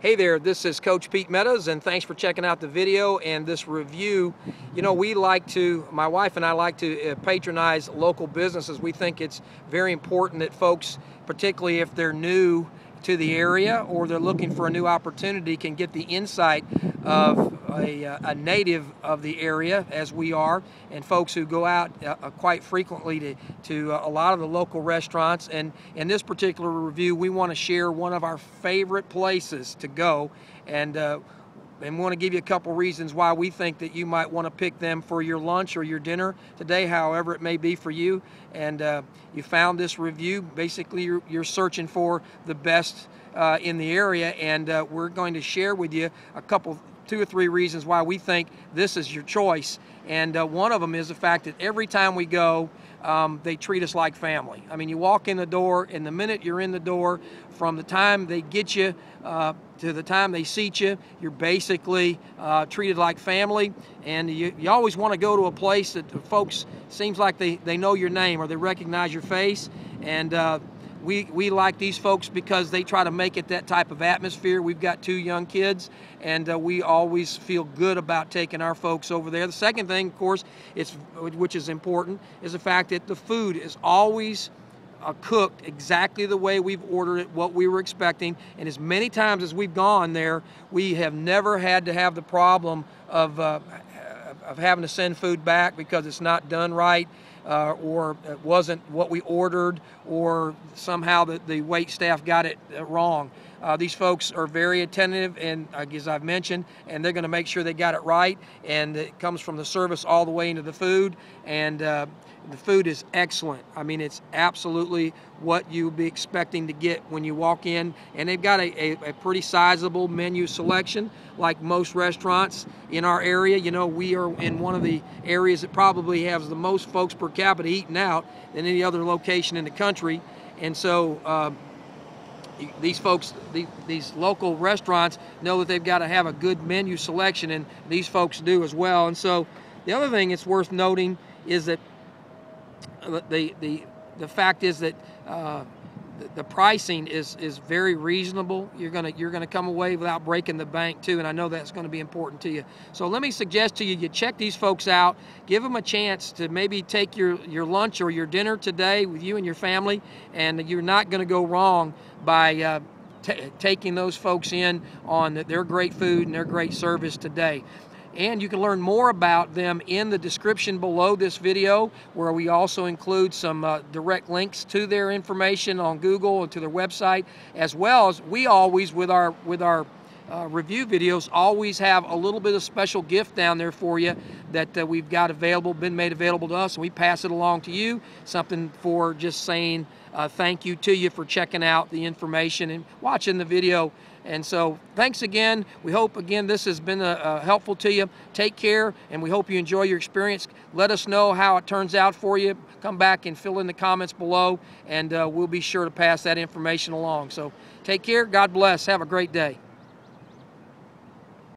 Hey there, this is Coach Pete Meadows, and thanks for checking out the video and this review. You know, we like to, my wife and I like to uh, patronize local businesses. We think it's very important that folks, particularly if they're new to the area or they're looking for a new opportunity, can get the insight of a, uh, a native of the area, as we are, and folks who go out uh, uh quite frequently to, to uh, a lot of the local restaurants. And in this particular review, we want to share one of our favorite places to go. And uh, and we want to give you a couple reasons why we think that you might want to pick them for your lunch or your dinner today, however it may be for you. And uh, you found this review. Basically, you're, you're searching for the best uh, in the area, and uh, we're going to share with you a couple two or three reasons why we think this is your choice. And uh, one of them is the fact that every time we go, um, they treat us like family. I mean, you walk in the door, and the minute you're in the door, from the time they get you uh, to the time they seat you, you're basically uh, treated like family. And you, you always want to go to a place that folks seems like they, they know your name or they recognize your face. And uh, we, we like these folks because they try to make it that type of atmosphere. We've got two young kids, and uh, we always feel good about taking our folks over there. The second thing, of course, it's, which is important, is the fact that the food is always uh, cooked exactly the way we've ordered it, what we were expecting. And as many times as we've gone there, we have never had to have the problem of, uh, of having to send food back because it's not done right uh, or it wasn't what we ordered, or somehow the, the wait staff got it uh, wrong. Uh, these folks are very attentive, and uh, as I've mentioned, and they're going to make sure they got it right. And it comes from the service all the way into the food, and uh, the food is excellent. I mean, it's absolutely what you'll be expecting to get when you walk in. And they've got a, a, a, pretty sizable menu selection, like most restaurants in our area. You know, we are in one of the areas that probably has the most folks per capita eating out than any other location in the country. And so, uh, these folks, these local restaurants know that they've got to have a good menu selection, and these folks do as well. And so, the other thing it's worth noting is that the the the fact is that uh, the, pricing is is very reasonable. You're gonna you're gonna come away without breaking the bank too, and I know that's to be important to you. So let me suggest to you, you check these folks out, give them a chance to maybe take your your lunch or your dinner today with you and your family, and you're not to go wrong by. Uh, taking those folks in on their great food and their great service today. And you can learn more about them in the description below this video, where we also include some uh, direct links to their information on Google and to their website, as well as we always, with our with our uh, review videos always have a little bit of special gift down there for you that uh, we've got available, been made available to us, and we pass it along to you. Something for just saying uh, thank you to you for checking out the information and watching the video. And so, thanks again. We hope again this has been uh, uh, helpful to you. Take care, and we hope you enjoy your experience. Let us know how it turns out for you. Come back and fill in the comments below, and uh, we'll be sure to pass that information along. So, take care. God bless. Have a great day.